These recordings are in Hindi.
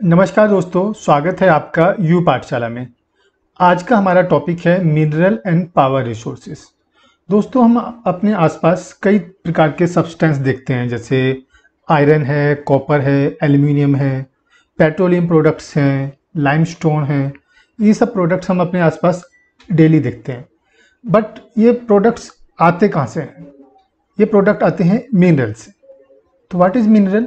नमस्कार दोस्तों, स्वागत है आपका यू पाठशाला में। आज का हमारा टॉपिक है मिनरल एंड पावर रिसोर्सेज दोस्तों, हम अपने आसपास कई प्रकार के सब्सटेंस देखते हैं, जैसे आयरन है कॉपर है एल्यूमिनियम है पेट्रोलियम प्रोडक्ट्स हैं लाइमस्टोन है, ये सब प्रोडक्ट्स हम अपने आसपास डेली देखते हैं। बट ये प्रोडक्ट्स आते कहाँ से हैं? ये प्रोडक्ट आते हैं मिनरल से। तो what is mineral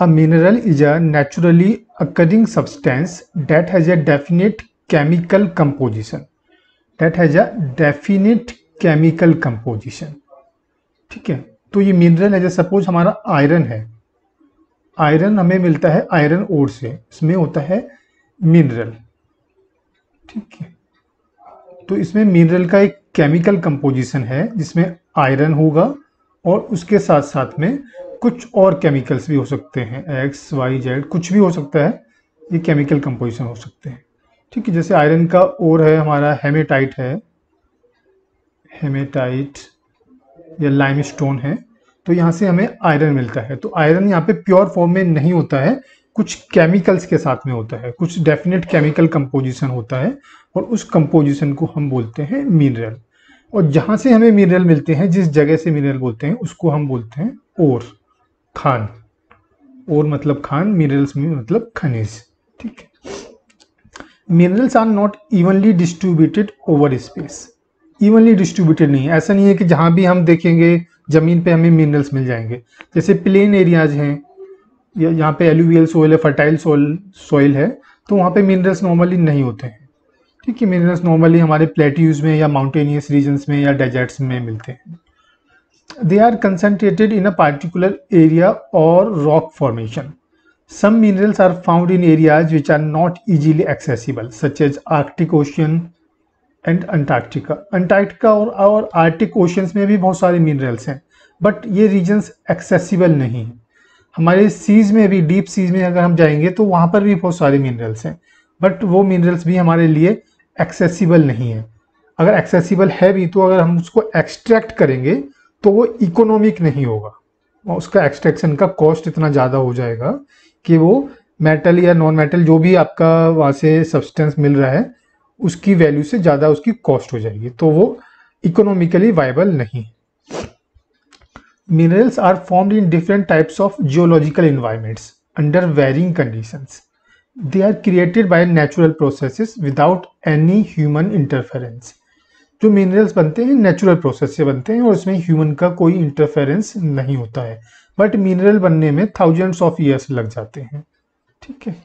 A mineral is a naturally occurring substance that has a definite chemical composition. That has a definite chemical composition. ठीक है तो ये मिनरल है जैसे सपोज़ हमारा आयरन है आयरन हमें मिलता है आयरन ओर से इसमें होता है मिनरल ठीक है तो इसमें मिनरल का एक केमिकल कंपोजिशन है जिसमें आयरन होगा और उसके साथ साथ में कुछ और केमिकल्स भी हो सकते हैं एक्स वाई जेड कुछ भी हो सकता है, ये केमिकल कंपोजिशन हो सकते हैं। ठीक है, जैसे आयरन का ओर है, हमारा हेमेटाइट है हेमेटाइट या लाइम स्टोन है तो यहाँ से हमें आयरन मिलता है। तो आयरन यहाँ पे प्योर फॉर्म में नहीं होता है, कुछ केमिकल्स के साथ में होता है, कुछ डेफिनेट केमिकल कंपोजिशन होता है, और उस कंपोजिशन को हम बोलते हैं मिनरल और जहाँ से हमें मिनरल मिलते हैं, जिस जगह से मिनरल बोलते हैं, उसको हम बोलते हैं ओर खान। और मतलब खान मिनरल्स में मतलब खनिज। ठीक है। Minerals are not evenly distributed over space evenly distributed नहीं है। ऐसा नहीं है कि जहाँ भी हम देखेंगे, ज़मीन पे हमें मिनरल्स मिल जाएँगे। जैसे प्लेन एरियाज़ हैं, या यहाँ पे एलुवियल सोइल है फर्टाइल सोइल सोइल है तो वहाँ पे मिनरल्स नॉर्मली नहीं होते हैं। ठीक है मिनरल्स नॉर्मली हमारे प्लेट्यूज में या माउंटेनियस रीजन्स में या डेजर्ट्स में मिलते हैं। They are concentrated in a particular area or rock formation. Some minerals are found in areas which are not easily accessible, such as Arctic Ocean and Antarctica. Antarctica और और आर्टिक ओशंस में भी बहुत सारे मिनरल्स हैं बट ये रीजन्स एक्सेसिबल नहीं है हमारे सीज में भी डीप सीज में अगर हम जाएँगे तो वहाँ पर भी बहुत सारे मिनरल्स हैं बट वो मिनरल्स भी हमारे लिए एक्सेसिबल नहीं है अगर एक्सेसिबल है भी तो अगर हम उसको एक्सट्रैक्ट करेंगे तो वो इकोनॉमिक नहीं होगा। उसका एक्सट्रैक्शन का कॉस्ट इतना ज़्यादा हो जाएगा कि वो मेटल या नॉन मेटल जो भी आपका वहाँ से सब्सटेंस मिल रहा है, उसकी वैल्यू से ज़्यादा उसकी कॉस्ट हो जाएगी। तो वो इकोनॉमिकली वायबल नहीं। Minerals are formed in different types of geological environments under varying conditions they are created by natural processes without any human interference जो मिनरल्स बनते हैं नेचुरल प्रोसेस से बनते हैं, और उसमें ह्यूमन का कोई इंटरफेरेंस नहीं होता है। बट मिनरल बनने में थाउजेंड्स ऑफ़ ईयर्स लग जाते हैं। ठीक है?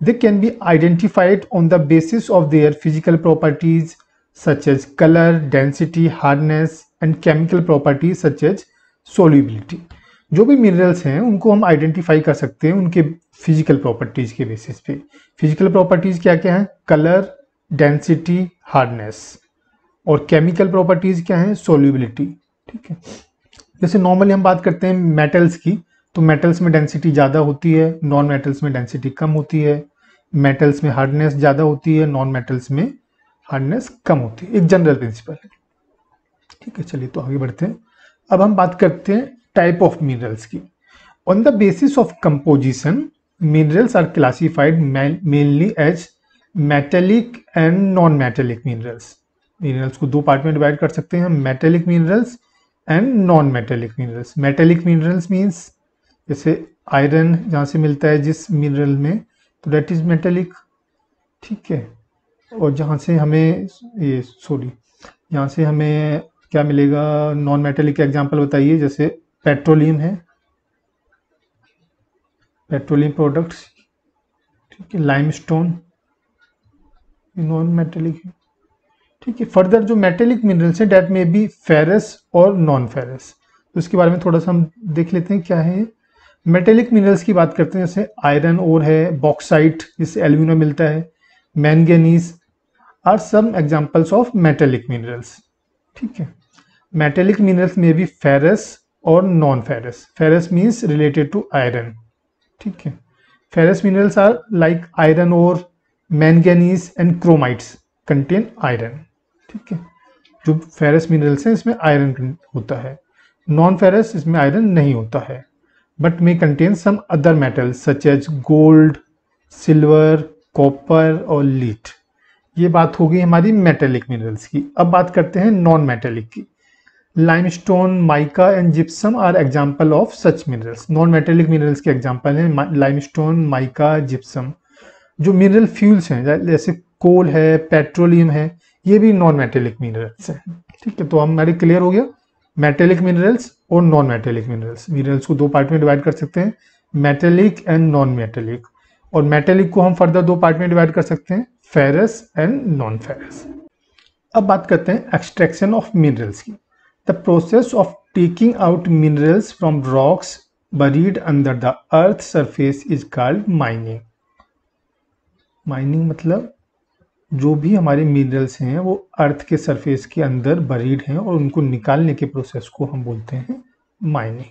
They can be identified on the basis of their physical properties such as colour density hardness and chemical properties such as solubility जो भी मिनरल्स हैं, उनको हम आइडेंटिफाई कर सकते हैं उनके फ़िज़िकल प्रॉपर्टीज़ के बेसिस पे। फ़िज़िकल प्रॉपर्टीज़ क्या क्या है? कलर डेंसिटी हार्डनेस और केमिकल प्रॉपर्टीज़ क्या है? सोल्यूबिलिटी ठीक है? जैसे नॉर्मली हम बात करते हैं मेटल्स की तो मेटल्स में डेंसिटी ज़्यादा होती है नॉन मेटल्स में डेंसिटी कम होती है। मेटल्स में हार्डनेस ज़्यादा होती है नॉन मेटल्स में हार्डनेस कम होती है। एक जनरल प्रिंसिपल है। ठीक है, चलिए तो आगे बढ़ते हैं। अब हम बात करते हैं टाइप ऑफ़ मिनरल्स की। On the basis of composition minerals are classified mainly as metallic and non metallic minerals minerals को दो पार्ट में डिवाइड कर सकते हैं metallic minerals and non metallic minerals metallic minerals means जैसे आयरन जहाँ से मिलता है जिस मिनरल में तो डेट इज़ मेटेलिक ठीक है? और जहाँ से हमें, ये सॉरी यहाँ से हमें क्या मिलेगा? नॉन मेटेलिक एग्ज़ाम्पल बताइए, जैसे पेट्रोलियम है। पेट्रोलियम प्रोडक्ट्स ठीक है लाइमस्टोन नॉन मेटेलिक है। ठीक है फर्दर जो मेटेलिक मिनरल्स है डेट में बी फेरस और नॉन फेरस तो इसके बारे में थोड़ा सा हम देख लेते हैं क्या है मेटेलिक मिनरल्स की बात करते हैं, जैसे आयरन और है बॉक्साइट जिससे एल्यूमिनियम मिलता है manganese are some examples of metallic minerals ठीक है मेटेलिक मिनरल्स में भी फेरस और non ferrous ferrous means related to iron ठीक है ferrous minerals are like iron और manganese and chromites contain iron ठीक है। जो फेरस मिनरल्स हैं, इसमें आयरन होता है। नॉन फेरस इसमें आयरन नहीं होता है। But may contain some other metals such as gold silver copper और लीट ये बात हो गई हमारी मेटेलिक मिनरल्स की। अब बात करते हैं नॉन मेटेलिक की। Limestone mica and gypsum are example of such minerals non metallic minerals के एग्ज़ाम्पल हैं लाइमस्टोन माइका जिप्सम जो मिनरल फ्यूल्स हैं, जैसे कोल है पेट्रोलियम है ये भी नॉन मेटेलिक मिनरल्स है। ठीक है तो हमारे क्लियर हो गया। मेटेलिक मिनरल्स और नॉन मेटेलिक मिनरल्स मिनरल्स को दो पार्ट में डिवाइड कर सकते हैं। मेटेलिक एंड नॉन मेटेलिक और मेटेलिक को हम फर्दर दो पार्ट में डिवाइड कर सकते हैं। फेरस एंड नॉन फेरस अब बात करते हैं एक्सट्रैक्शन ऑफ़ मिनरल्स की। The process of taking out minerals from rocks buried under the earth surface is called mining mining मतलब जो भी हमारे मिनरल्स हैं, वो अर्थ के सरफेस के अंदर बरीड हैं और उनको निकालने के प्रोसेस को हम बोलते हैं माइनिंग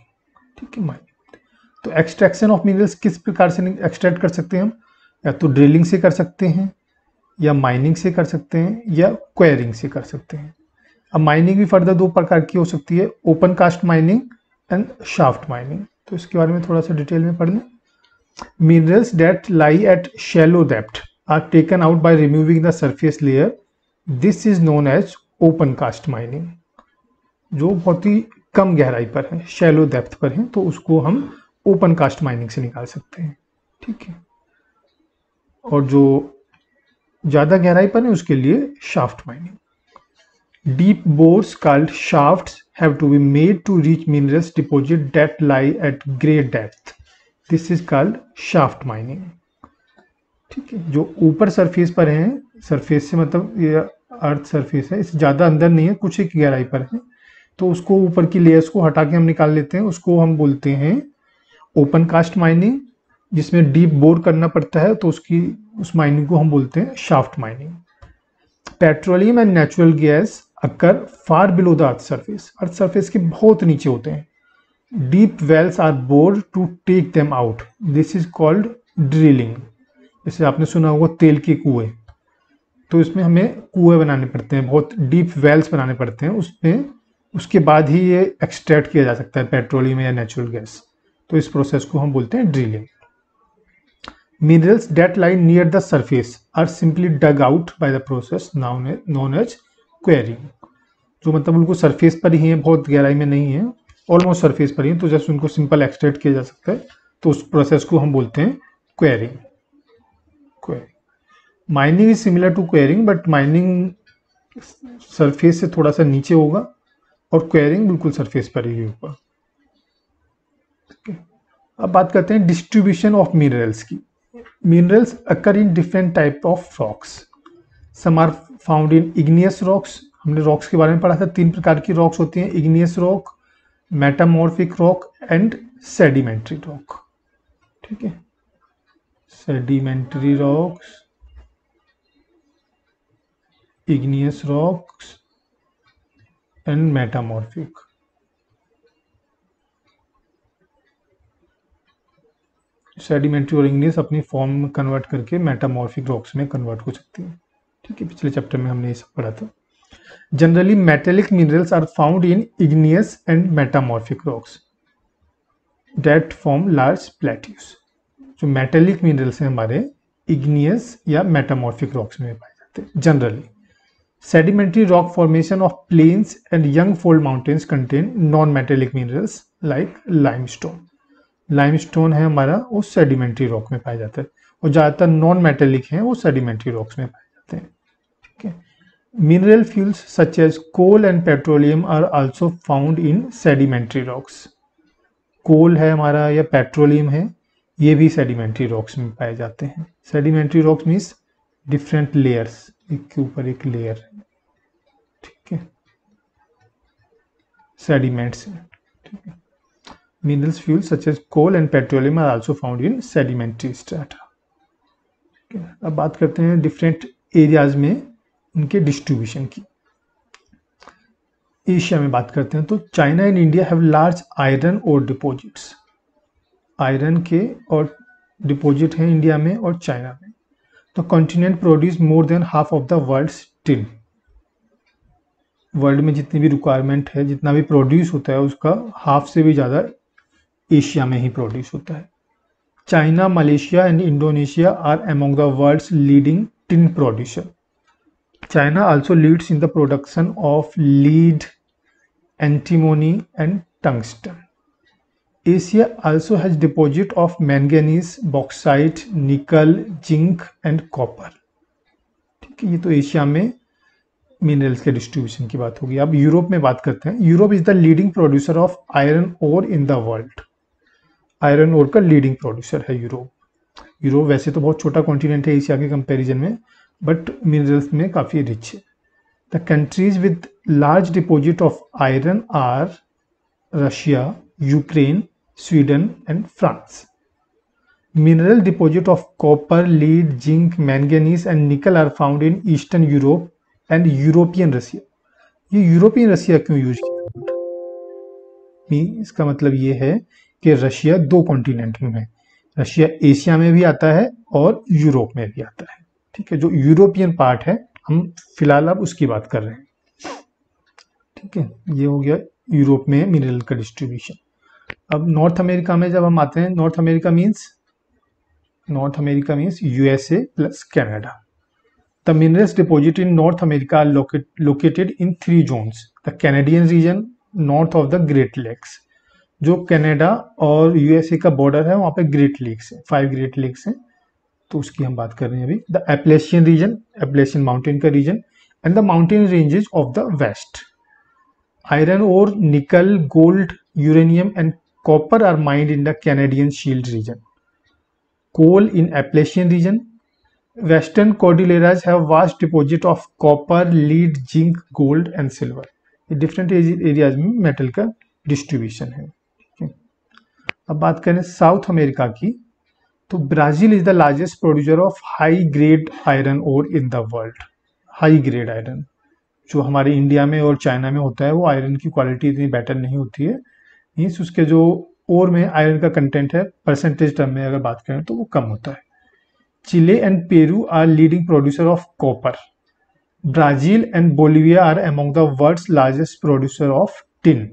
ठीक है माइनिंग तो एक्सट्रैक्शन ऑफ़ मिनरल्स किस प्रकार से एक्सट्रैक्ट कर सकते हैं हम? या तो ड्रिलिंग से कर सकते हैं, या माइनिंग से कर सकते हैं, या क्वेरिंग से कर सकते हैं. अब माइनिंग भी फर्दर दो प्रकार की हो सकती है open cast mining and shaft mining तो इसके बारे में थोड़ा सा डिटेल में पढ़ लें. Minerals that lie at shallow depth are taken out by removing the surface layer. This is known as open cast mining. जो बहुत ही कम गहराई पर है शैलो डेप्थ पर है तो उसको हम ओपन कास्ट माइनिंग से निकाल सकते हैं। ठीक है? और जो ज़्यादा गहराई पर है, उसके लिए shaft mining deep bores called shaft have to be made to reach minerals deposit that lie at great depth this is called shaft mining ठीक है, जो ऊपर सरफेस पर है सरफेस से मतलब ये अर्थ सरफेस है, इस ज़्यादा अंदर नहीं है, कुछ एक गहराई पर है। तो उसको ऊपर की लेयर्स को हटा के हम निकाल लेते हैं, उसको हम बोलते हैं ओपन कास्ट माइनिंग जिसमें डीप बोर करना पड़ता है तो उसकी, उस माइनिंग को हम बोलते हैं shaft mining petroleum and natural gas occur far below the earth surface earth surface के बहुत नीचे होते हैं। Deep wells are bored to take them out this is called drilling जैसे आपने सुना होगा, तेल के कुएँ। तो इसमें हमें कुएँ बनाने पड़ते हैं, बहुत डीप वेल्स बनाने पड़ते हैं। उसमें, उसके बाद ही ये एक्सट्रैक्ट किया जा सकता है पेट्रोलियम या नेचुरल गैस तो इस प्रोसेस को हम बोलते हैं drilling minerals that lie near the surface are simply dug out by the process known as quarrying जो मतलब उनको सरफेस पर ही है, बहुत गहराई में नहीं है ऑलमोस्ट सरफेस पर ही है। तो जैसे उनको सिंपल एक्सट्रैक्ट किया जा सकता है। तो उस प्रोसेस को हम बोलते हैं quarrying quarrying mining is similar to quarrying but mining surface से थोड़ा सा नीचे होगा और क्वेरिंग बिल्कुल सरफेस पर ही होगा। अब बात करते हैं डिस्ट्रीब्यूशन ऑफ़ मिनरल्स की। Minerals occur in different type of rocks some are found in igneous rocks हमने रॉक्स के बारे में पढ़ा था। तीन प्रकार की रॉक्स होती हैं। Igneous rock metamorphic rock and sedimentary rock ठीक है? Sedimentary rocks, igneous rocks, and metamorphic. Sedimentary और इंग्लिस अपनी फॉर्म में कन्वर्ट करके मेटामॉर्फिक रॉक्स में कन्वर्ट हो सकती है। ठीक है, पिछले चैप्टर में हमने ये सब पढ़ा था। Generally metallic minerals are found in igneous and metamorphic rocks that form large plateaus जो मेटेलिक मिनरल्स हैं हमारे इग्नियस या मेटामॉर्फिक रॉक्स में पाए जाते हैं generally sedimentary rock formation of plains and young fold mountains contain non metallic minerals like limestone limestone है हमारा, वो सेडिमेंट्री रॉक में पाया जाता है। और ज़्यादातर नॉन मेटेलिक हैं, वो सेडिमेंट्री रॉक्स में पाए जाते हैं। ठीक है? Mineral fuels such as coal and petroleum are also found in sedimentary rocks coal है हमारा या पेट्रोलियम है। ये भी सेडिमेंट्री रॉक्स में पाए जाते हैं। Sedimentary rocks means different layers एक के ऊपर एक लेयर ठीक है? सेडिमेंट्स ठीक है? Minerals fuel such as coal and petroleum are also found in sedimentary strata अब बात करते हैं डिफरेंट एरियाज़ में उनके डिस्ट्रीब्यूशन की। एशिया में बात करते हैं तो China and India have large iron ore deposits iron के और डिपोजिट हैं इंडिया में और चाइना में। तो continent produce more than half of the world tin world में जितनी भी रिक्वायरमेंट है, जितना भी प्रोड्यूस होता है, उसका हाफ़ से भी ज़्यादा एशिया में ही प्रोड्यूस होता है। China, Malaysia and Indonesia are among the world's leading tin producer China also leads in the production of lead antimony and tungsten Asia also has deposit of manganese, bauxite, nickel, zinc and copper. ठीक है ये तो एशिया में मिनरल्स के डिस्ट्रीब्यूशन की बात होगी। अब यूरोप में बात करते हैं। Europe is the leading producer of iron ore in the world iron ore का लीडिंग प्रोड्यूसर है यूरोप यूरोप वैसे तो बहुत छोटा कॉन्टिनेंट है एशिया के कंपैरिजन में बट मिनरल्स में काफ़ी रिच है। The countries with large deposit of iron are Russia Ukraine Sweden and France mineral deposit of copper lead zinc manganese and nickel are found in eastern Europe and European Russia ये यूरोपियन रशिया क्यों यूज़ किया? इसका मतलब ये है कि रशिया दो कॉन्टिनेंट में है। रशिया एशिया में भी आता है और यूरोप में भी आता है। ठीक है, जो यूरोपियन पार्ट है, हम फ़िलहाल अब उसकी बात कर रहे हैं। ठीक है, ये हो गया यूरोप में मिनरल का डिस्ट्रीब्यूशन अब नॉर्थ अमेरिका में जब हम आते हैं North America means North America means USA plus Canada the minerals deposit in North America located in three zones the Canadian region north of the Great Lakes जो कनाडा और यूएसए का बॉर्डर है, वहाँ पे ग्रेट लेक्स है फाइव ग्रेट लेक्स हैं। तो उसकी हम बात कर रहे हैं अभी। The Appalachian region Appalachian mountain का region and the mountain ranges of the west iron और nickel gold uranium and copper are mined in the Canadian Shield region coal in Appalachian region western Cordilleras have vast deposit of copper lead zinc gold and silver ये डिफरेंट एरियाज़ में मेटल का डिस्ट्रीब्यूशन है. अब बात करें साउथ अमेरिका की तो Brazil is the largest producer of high grade iron ore in the world high grade iron जो हमारे इंडिया में और चाइना में होता है, वो आयरन की क्वालिटी इतनी बेटर नहीं होती है. मीन्स उसके जो ओर में आयरन का कंटेंट है परसेंटेज टर्म में अगर बात करें तो वो कम होता है। Chile and Peru are leading producer of copper Brazil and Bolivia are among the world largest producer of tin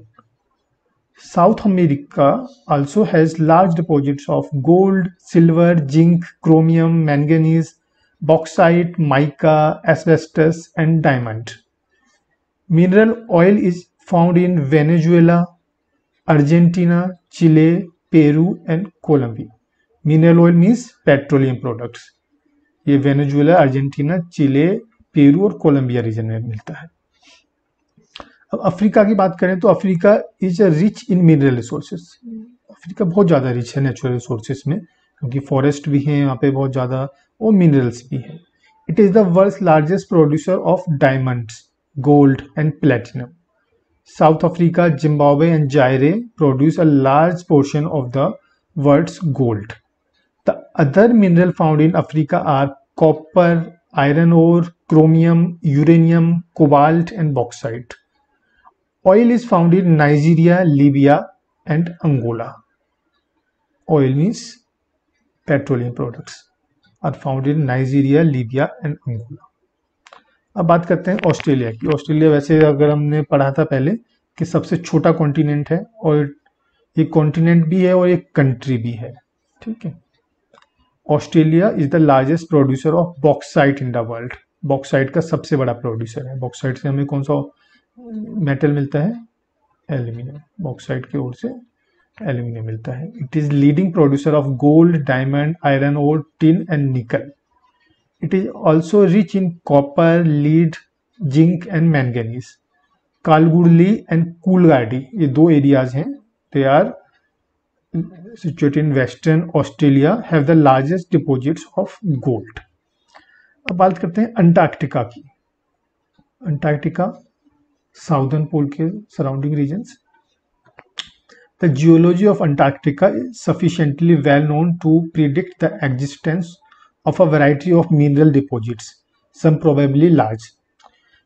South America also has large deposit of gold silver zinc chromium manganese bauxite mica asbestos and diamond mineral oil is found in Venezuela Argentina, Chile, Peru, and Colombia. Mineral oil means petroleum products. ये वेनेजुएला अर्जेंटीना चिले पेरू और कोलंबिया रीजन में मिलता है अब अफ्रीका की बात करें तो Africa is a rich in mineral resources Africa बहुत ज़्यादा रिच है नेचुरल रिसोर्सेज में क्योंकि फॉरेस्ट भी हैं यहाँ पे बहुत ज़्यादा और मिनरल्स भी हैं it is the world largest producer of diamonds gold and platinum South Africa, Zimbabwe, and Zaire produce a large portion of the world's gold. The other minerals found in Africa are copper, iron ore, chromium, uranium, cobalt, and bauxite. Oil is found in Nigeria, Libya, and Angola. Oil means petroleum products are found in Nigeria, Libya, and Angola. अब बात करते हैं ऑस्ट्रेलिया की। ऑस्ट्रेलिया वैसे अगर हमने पढ़ा था पहले कि सबसे छोटा कॉन्टिनेंट है और एक कॉन्टिनेंट भी है और एक कंट्री भी है, ठीक है? Australia is the largest producer of bauxite in the world bauxite का सबसे बड़ा प्रोड्यूसर है। बॉक्साइट से हमें कौन सा मेटल मिलता है? एल्यूमिनियम बॉक्साइट की ओर से एल्यूमिनियम मिलता है। It is leading producer of gold diamond iron ore tin and nickel it is also rich in copper lead zinc and manganese Kalgoorlie and Coolgardie ये दो एरियाज़ हैं they are situated in western Australia have the largest deposits of gold. अब बात करते हैं अंटार्कटिका की अंटार्कटिका साउदर्न पोल के surrounding regions The geology of Antarctica is sufficiently well known to predict the existence of a variety of mineral deposits, some probably large.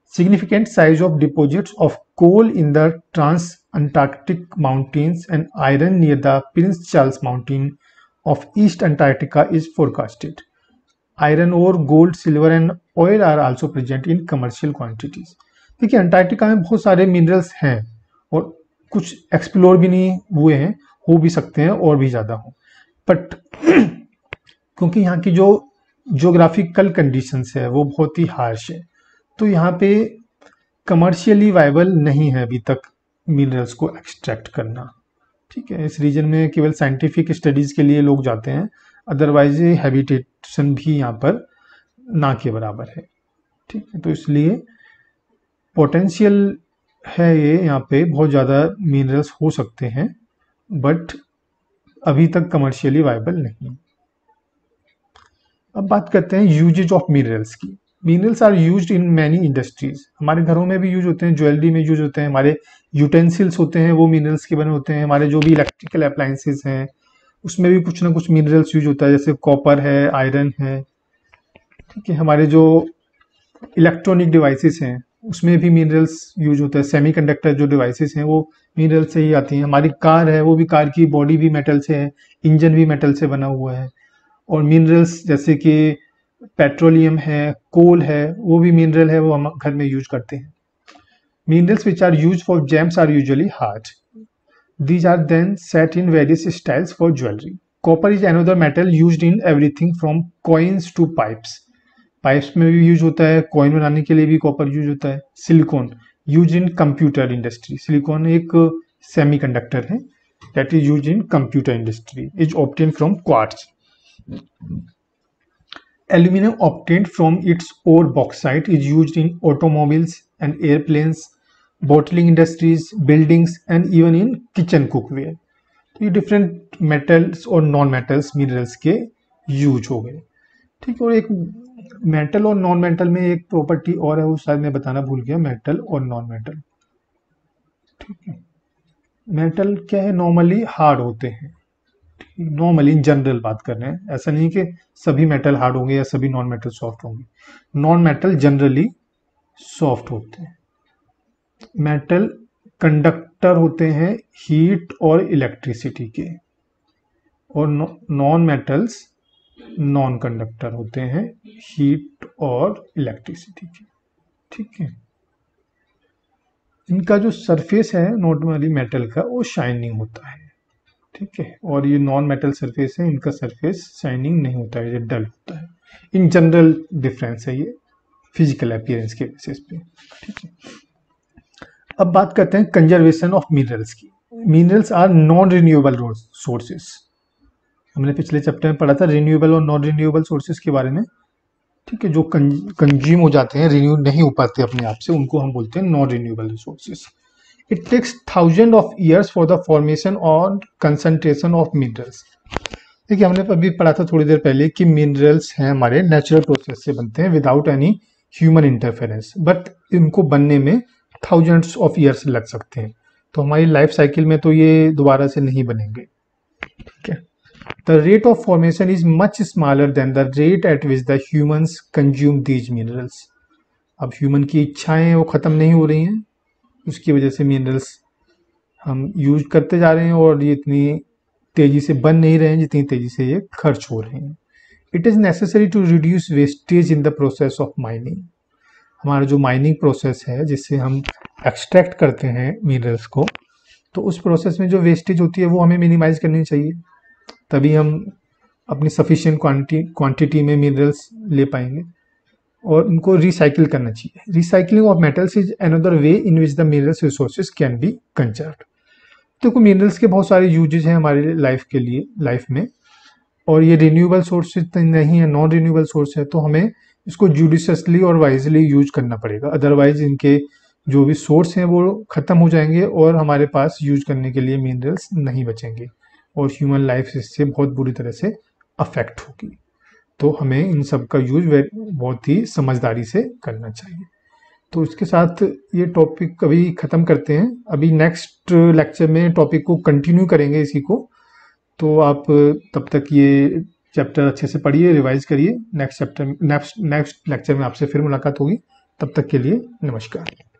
Significant size of deposits of coal in the Transantarctic Mountains and iron near the Prince Charles Mountain of East Antarctica is forecasted. Iron ore, gold, silver and oil are also present in commercial quantities. देखिए अंटार्कटिका में बहुत सारे मिनरल्स हैं और कुछ एक्सप्लोर भी नहीं हुए हैं हो भी सकते हैं और भी ज़्यादा हो बट क्योंकि यहाँ की जो जोग्राफिकल कंडीशंस है, वो बहुत ही हार्श है। तो यहाँ पे कमर्शियली वायबल नहीं है अभी तक मिनरल्स को एक्सट्रैक्ट करना। ठीक है, इस रीजन में केवल साइंटिफिक स्टडीज़ के लिए लोग जाते हैं अदरवाइज़ हैबिटेशन भी यहाँ पर ना के बराबर है। ठीक है तो इसलिए पोटेंशियल है ये यहाँ पे, बहुत ज़्यादा मिनरल्स हो सकते हैं बट अभी तक कमर्शियली वायबल नहीं। अब बात करते हैं यूजेज ऑफ़ मिनरल्स की। Minerals are use in many industries हमारे घरों में भी यूज़ होते हैं ज्वेलरी में यूज़ होते हैं, हमारे यूटेंसिल्स होते हैं, वो मिनरल्स के बने होते हैं, हमारे जो भी इलेक्ट्रिकल अप्लाइंसेस हैं, उसमें भी कुछ ना कुछ मिनरल्स यूज़ होता है, जैसे कॉपर है आयरन है, ठीक है, हमारे जो इलेक्ट्रॉनिक डिवाइसेस हैं, उसमें भी मिनरल्स यूज़ होता है सेमीकंडक्टर जो डिवाइसेस हैं, वो मिनरल से ही आती हैं। हमारी कार है, वो भी कार की बॉडी भी मेटल से है इंजन भी मेटल से बना हुआ है। और मिनरल्स जैसे कि पेट्रोलियम है कोल है, वो भी मिनरल है, वो हम घर में यूज़ करते हैं। Minerals which are use for gems are usually hard these are then set in various styles for jewellery copper is another metal use in everything from coins to pipes pipes में भी यूज़ होता है कॉइन बनाने के लिए भी कॉपर यूज़ होता है। Silicon use in computer industry silicon एक सेमीकंडक्टर है that is use in computer industry is obtained from quartz Aluminum obtained from its ore bauxite is used in automobiles and airplanes, bottling industries, buildings and even in kitchen cookware. तो ये डिफरेंट मेटल्स और नॉन मेटल्स मिनरल्स के यूज़ हो गए ठीक है और एक मेटल और नॉन मेटल में एक प्रॉपर्टी और है वो शायद मैं बताना भूल गया मेटल और नॉन मेटल ठीक है मेटल क्या है नॉर्मली हार्ड होते हैं नॉर्मली इन जनरल बात कर रहे हैं। ऐसा नहीं कि सभी मेटल हार्ड होंगे या सभी नॉन मेटल सॉफ्ट होंगे। नॉन मेटल जनरली सॉफ्ट होते हैं। मेटल कंडक्टर होते हैं हीट और इलेक्ट्रिसिटी के। और नॉन मेटल्स नॉन कंडक्टर होते हैं हीट और इलेक्ट्रिसिटी के। ठीक है? इनका जो सरफेस है नॉर्मली मेटल का, वो शाइनिंग होता है। ठीक है? और ये नॉन मेटल सरफेस है, इनका सरफेस शाइनिंग नहीं होता है, ये डल होता है। इन जनरल डिफरेंस है ये फ़िज़िकल अपियरेंस के बेसिस पे। ठीक है? अब बात करते हैं कंजर्वेशन ऑफ़ मिनरल्स की। Minerals are non renewable sources हमने पिछले चैप्टर में पढ़ा था रिन्यूएबल और नॉन रिन्यूएबल सोर्सेज के बारे में। ठीक है? जो कंज्यूम हो जाते हैं रिन्यू नहीं हो पाते अपने आप से, उनको हम बोलते हैं non renewable resources it takes thousand of years for the formation और कंसंट्रेशन ऑफ़ मिनरल्स देखिए, हमने अभी पढ़ा था थोड़ी देर पहले कि मिनरल्स हैं हमारे नेचुरल प्रोसेस से बनते हैं without any human interference but इनको बनने में थाउजेंड्स ऑफ़ ईयर्स लग सकते हैं। तो हमारी लाइफ साइकिल में तो ये दोबारा से नहीं बनेंगे। ठीक है? The rate of formation is much smaller than the rate at which the humans consume these minerals. अब ह्यूमन की इच्छाएँ वो ख़त्म नहीं हो रही हैं। उसकी वजह से मिनरल्स हम यूज़ करते जा रहे हैं और ये इतनी तेज़ी से बन नहीं रहे हैं जितनी तेज़ी से ये खर्च हो रहे हैं। It is necessary to reduce wastage in the process of mining हमारा जो माइनिंग प्रोसेस है, जिससे हम एक्सट्रैक्ट करते हैं मिनरल्स को तो उस प्रोसेस में जो वेस्टेज होती है, वो हमें मिनिमाइज करनी चाहिए। तभी हम अपनी सफिशियंट क्वांटिटी में मिनरल्स ले पाएँगे। और उनको रिसाइकिल करना चाहिए। Recycling of metals is another way in which the minerals resources can be conserve देखो मिनरल्स के बहुत सारे यूजेज हैं हमारे लाइफ के लिए लाइफ में। और ये रिन्यूएबल सोर्स नहीं है नॉन रिन्यूएबल सोर्स है तो हमें इसको जुडिशसली और वाइजली यूज़ करना पड़ेगा। अदरवाइज़ इनके जो भी सोर्स हैं, वो ख़त्म हो जाएँगे और हमारे पास यूज़ करने के लिए मिनरल्स नहीं बचेंगे। और ह्यूमन लाइफ इससे बहुत बुरी तरह से अफेक्ट होगी। तो हमें इन सब का यूज़ बहुत ही समझदारी से करना चाहिए। तो इसके साथ ये टॉपिक अभी ख़त्म करते हैं। अभी नेक्स्ट लेक्चर में टॉपिक को कंटिन्यू करेंगे इसी को। तो आप तब तक ये चैप्टर अच्छे से पढ़िए रिवाइज करिए। Next chapter next next lecture में आपसे फिर मुलाकात होगी। तब तक के लिए नमस्कार।